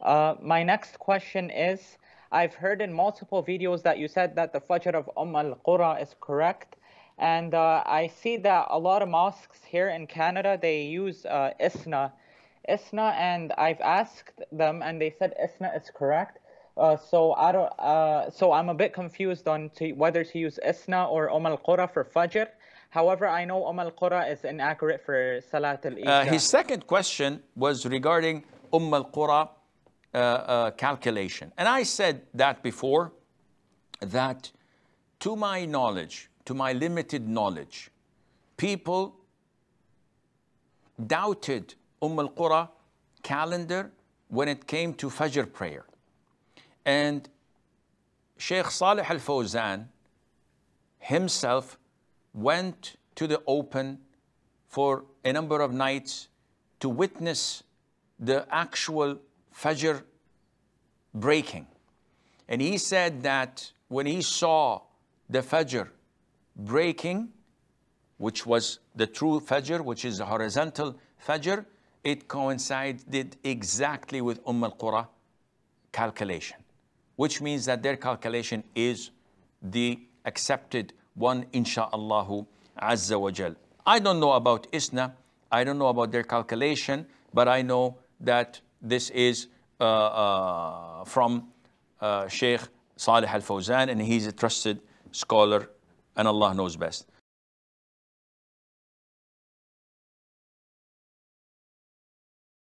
Uh, my next question is I've heard in multiple videos that you said that the Fajr of Umm al Qura is correct. And uh, I see that a lot of mosques here in Canada they use uh, Isna. Isna, and I've asked them, and they said Isna is correct. Uh, so I don't. Uh, so I'm a bit confused on to, whether to use Isna or Umm al Qura for Fajr. However, I know Umm al Qura is inaccurate for Salat al Isha. Uh, his second question was regarding Umm al Qura uh, uh, calculation. And I said that before, that to my knowledge, to my limited knowledge, people doubted Umm al Qura calendar when it came to Fajr prayer. And Sheikh Salih al Fawzan himself went to the open for a number of nights to witness the actual Fajr breaking. And he said that when he saw the Fajr breaking, which was the true Fajr, which is a horizontal Fajr, it coincided exactly with Umm al-Qura calculation, which means that their calculation is the accepted one, insha'Allah azza wa jal. I don't know about Isna, I don't know about their calculation, but I know that this is uh, uh, from uh, Sheikh Salih Al Fawzan, and he's a trusted scholar, and Allah knows best.